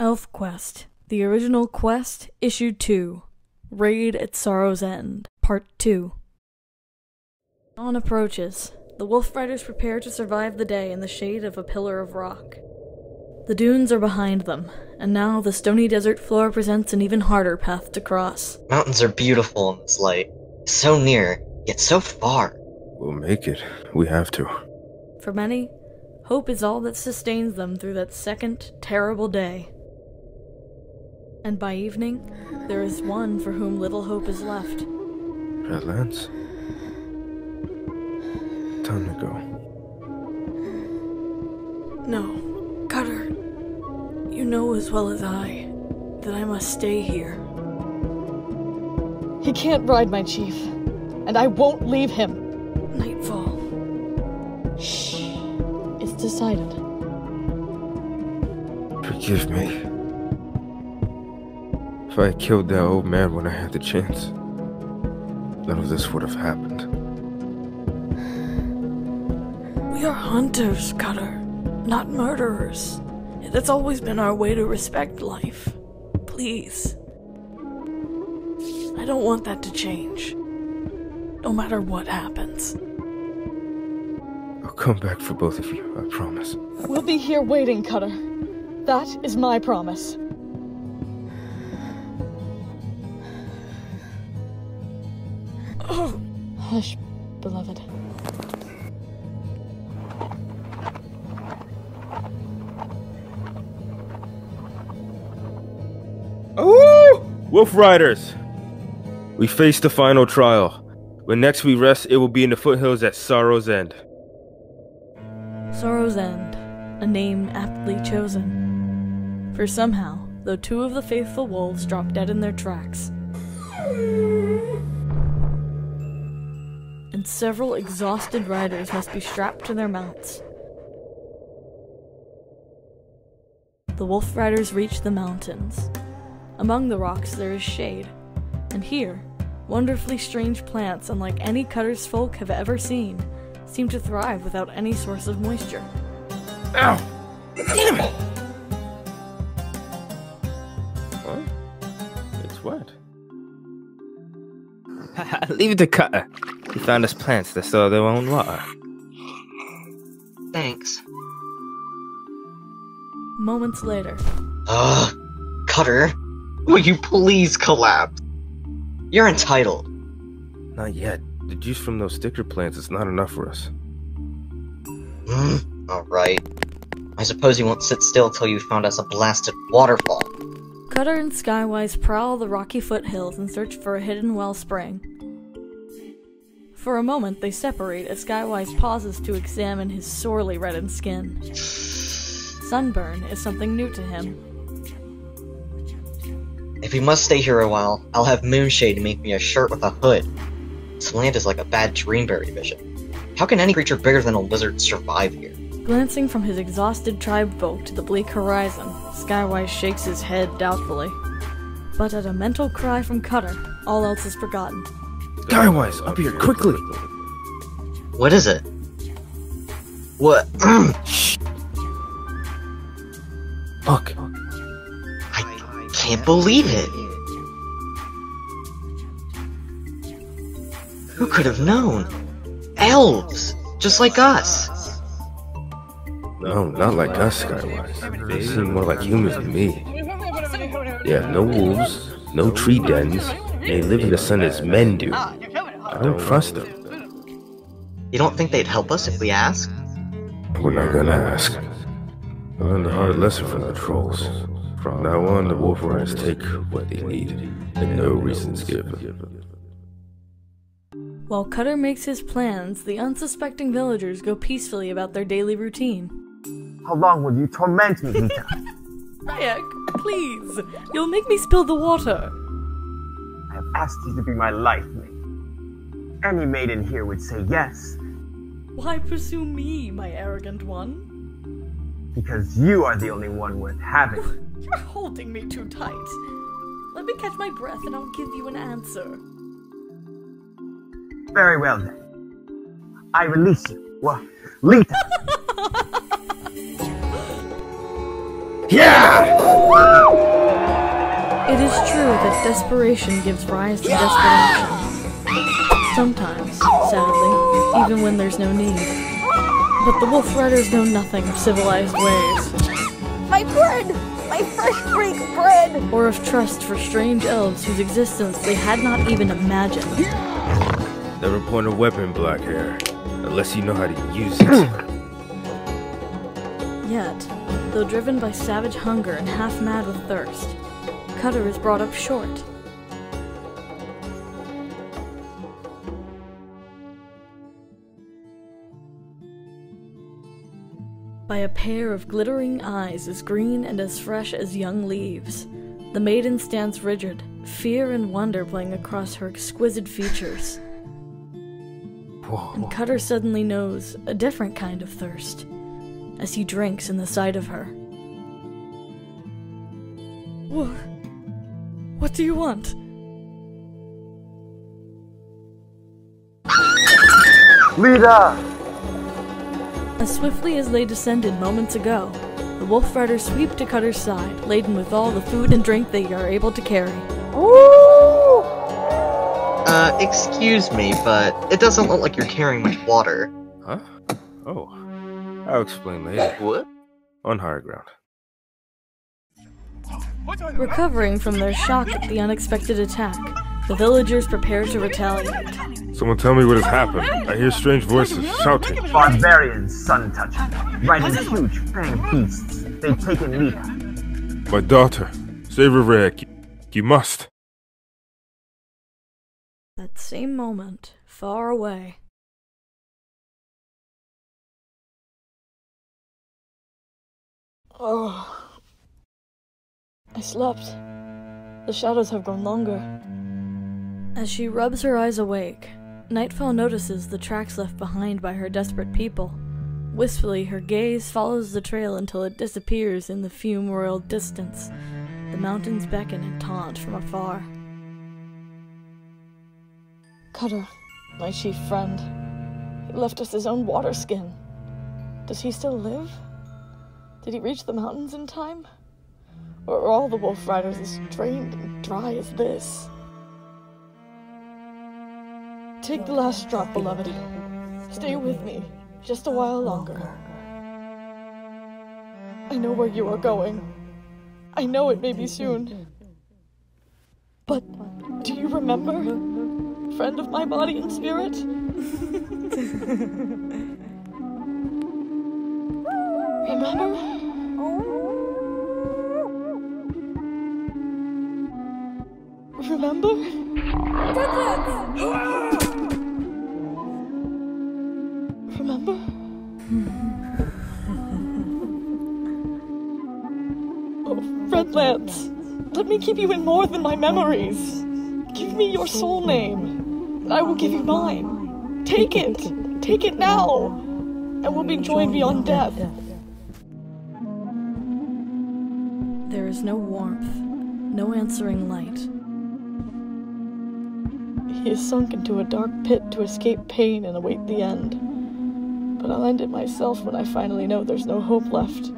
ElfQuest, the original quest, issue 2, Raid at Sorrow's End, part 2. Dawn approaches. The Wolf Riders prepare to survive the day in the shade of a pillar of rock. The dunes are behind them, and now the stony desert floor presents an even harder path to cross. Mountains are beautiful in this light. So near, yet so far. We'll make it. We have to. For many, hope is all that sustains them through that second, terrible day. And by evening, there is one for whom little hope is left. Redlance? Time to go. No, Cutter. You know as well as I that I must stay here. He can't ride my chief, and I won't leave him. Nightfall. Shh. It's decided. Forgive me. If I had killed that old man when I had the chance, none of this would have happened. We are hunters, Cutter, not murderers. That's always been our way to respect life. Please. I don't want that to change. No matter what happens. I'll come back for both of you, I promise. We'll be here waiting, Cutter. That is my promise. Hush, beloved. Oh! Wolf Riders! We face the final trial. When next we rest, it will be in the foothills at Sorrow's End. Sorrow's End, a name aptly chosen. For somehow, though two of the faithful wolves drop dead in their tracks, and several exhausted riders must be strapped to their mounts. The wolf riders reach the mountains. Among the rocks there is shade, and here, wonderfully strange plants unlike any Cutter's folk have ever seen seem to thrive without any source of moisture. Ow! Damn it! Huh? It's wet. Leave it to Cutter. He found us plants that store their own water. Thanks. Moments later, Ugh. Cutter, will you please collapse? You're entitled. Not yet. The juice from those sticker plants is not enough for us. Hmm, Alright. I suppose you won't sit still till you found us a blasted waterfall. Cutter and Skywise prowl the rocky foothills in search for a hidden wellspring. For a moment, they separate as Skywise pauses to examine his sorely reddened skin. Sunburn is something new to him. If we must stay here a while, I'll have Moonshade make me a shirt with a hood. This land is like a bad dreamberry vision. How can any creature bigger than a lizard survive here? Glancing from his exhausted tribe folk to the bleak horizon, Skywise shakes his head doubtfully. But at a mental cry from Cutter, all else is forgotten. Skywise, up here, quickly! What is it? What? Look, I can't believe it. Who could have known? Elves! Just like us! no, not like us, Skywise. They seem more like humans to me. Yeah, no wolves, no tree dens. They live in the sun as men do. I don't trust them. You don't think they'd help us if we asked? We're not gonna ask. I learned a hard lesson from the trolls. From now on, the wolf riders take what they need, and no reasons given. While Cutter makes his plans, the unsuspecting villagers go peacefully about their daily routine. How long will you torment me, Rita? Rayek, please! You'll make me spill the water! I have asked you to be my life mate. Any maiden here would say yes, Why pursue me, my arrogant one? because you are the only one worth having. You're holding me too tight. Let me catch my breath and I'll give you an answer. Very well then. I release you. Well, Leetah! Yeah! It is true that desperation gives rise to desperate action. Sometimes, sadly, even when there's no need. But the Wolf Riders know nothing of civilized ways, My bread! My fresh baked bread! or of trust for strange elves whose existence they had not even imagined. Never point a weapon, black hair, unless you know how to use it. Yet, though driven by savage hunger and half mad with thirst, Cutter is brought up short. By a pair of glittering eyes as green and as fresh as young leaves, the maiden stands rigid, fear and wonder playing across her exquisite features. And Cutter suddenly knows a different kind of thirst as he drinks in the sight of her. What do you want? Leetah! As swiftly as they descended moments ago, the Wolf Riders sweep to Cutter's side, laden with all the food and drink they are able to carry. Uh, excuse me, but it doesn't look like you're carrying much water. Huh? Oh. I'll explain later. What? On higher ground. Recovering from their shock at the unexpected attack, the villagers prepare to retaliate. Someone tell me what has happened. I hear strange voices shouting. Barbarians, Suntoucher. Riding huge fanged beasts. They've taken Leetah. My daughter, save her, Rayek. You must. That same moment, far away, Oh. I slept. The shadows have grown longer. as she rubs her eyes awake, Nightfall notices the tracks left behind by her desperate people. Wistfully, her gaze follows the trail until it disappears in the fume roiled distance. The mountains beckon and taunt from afar. Cutter, my chief friend. He left us his own water skin. Does he still live? Did he reach the mountains in time? Or are all the wolf riders as drained and dry as this? Take the last drop, beloved. Stay with me, just a while longer. I know where you are going. I know it may be soon. But do you remember? Friend of my body and spirit? Remember? Oh. Remember? Remember? oh, Redlance, let me keep you in more than my memories. Give me your soul name, I will give you mine. Take it, take it now, and we'll be joined beyond death. There is no warmth, no answering light. He is sunk into a dark pit to escape pain and await the end. But I'll end it myself when I finally know there's no hope left.